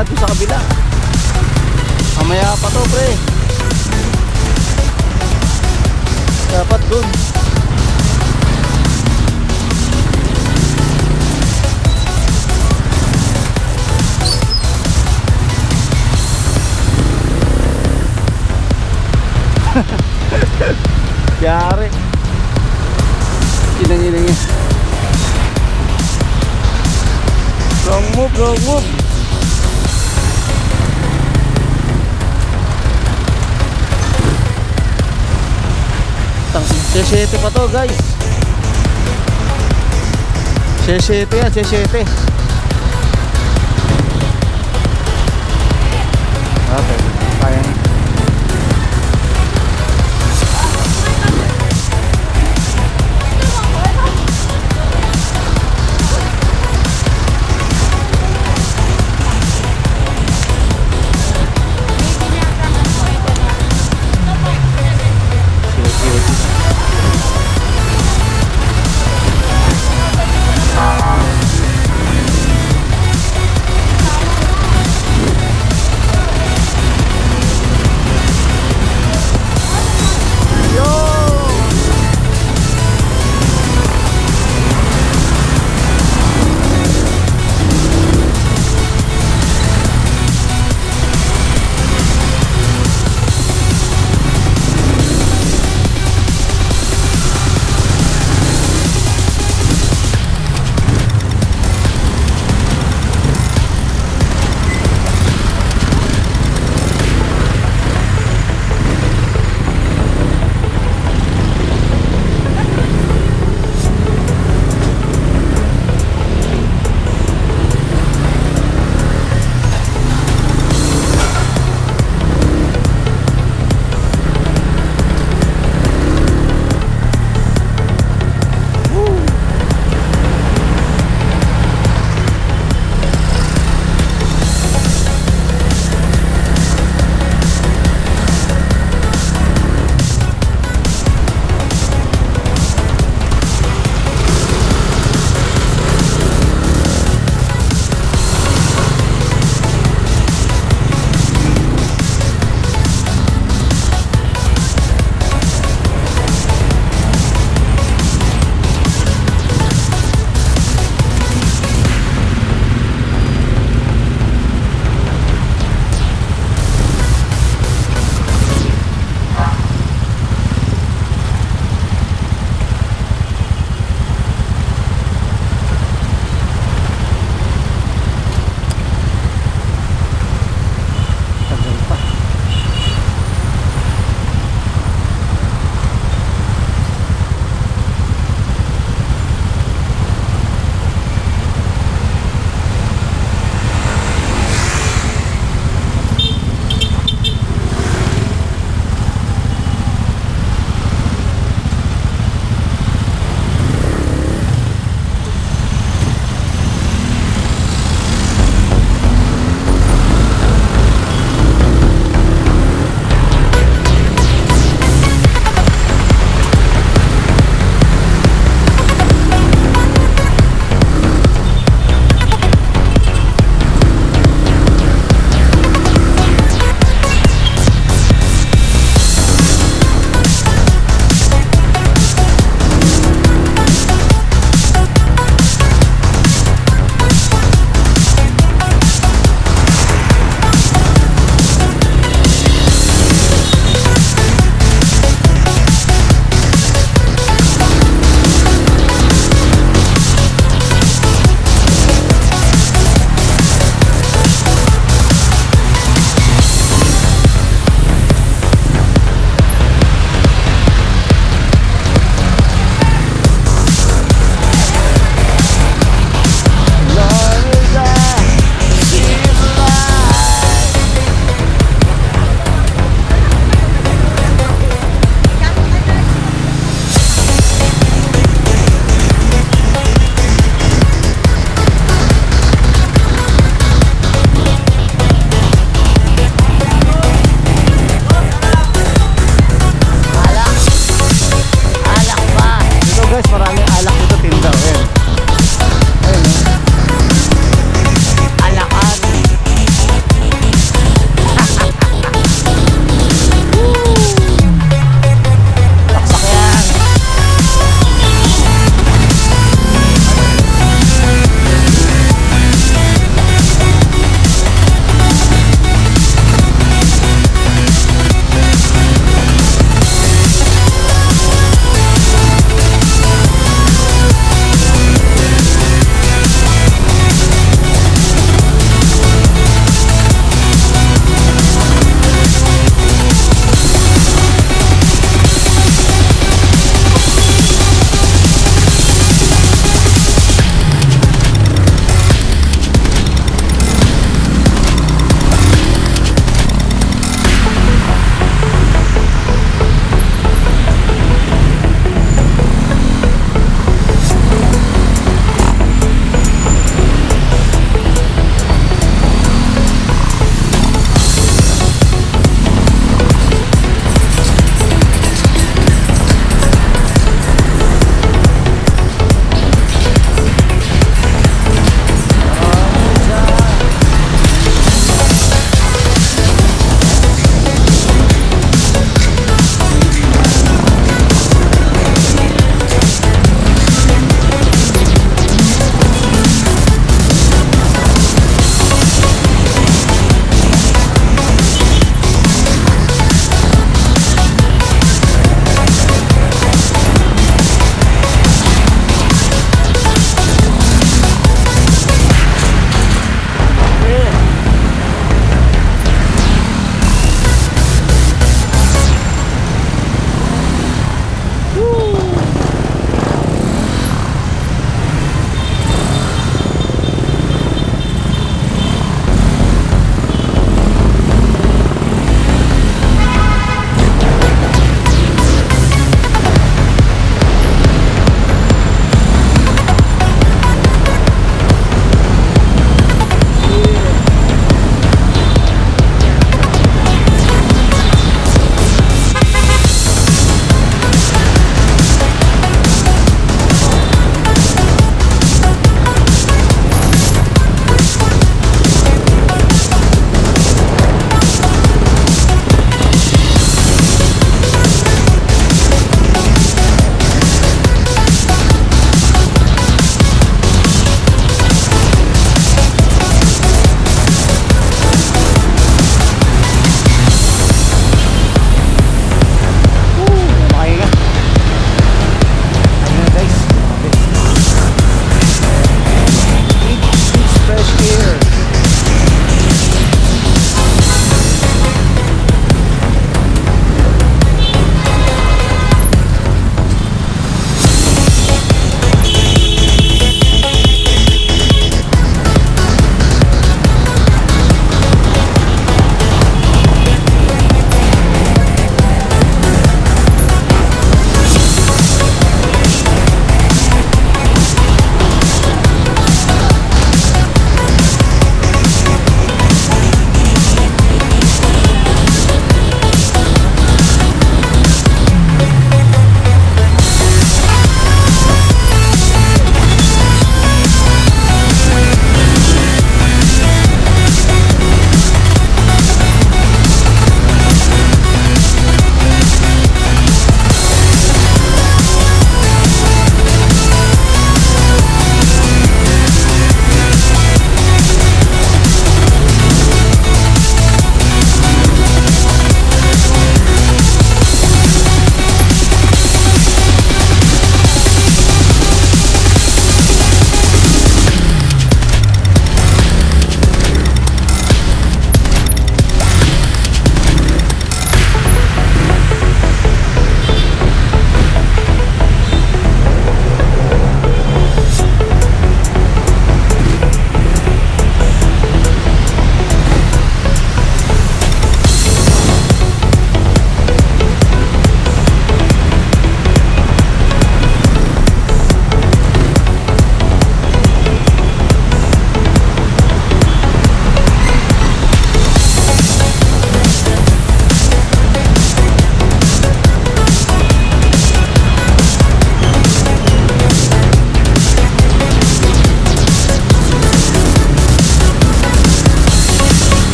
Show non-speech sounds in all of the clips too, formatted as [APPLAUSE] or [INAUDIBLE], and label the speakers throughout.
Speaker 1: Pala doon sa kabila. Mamaya pa to, pre. Dapat dun. [LAUGHS] Yari. Inang-inang yun. Wrong move, wrong move. Tang, C7 pa to guys. C7 yan, C7. Okay,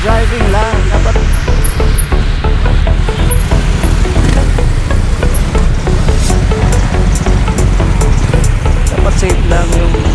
Speaker 2: driving lang. Dapat dapat safe lang yung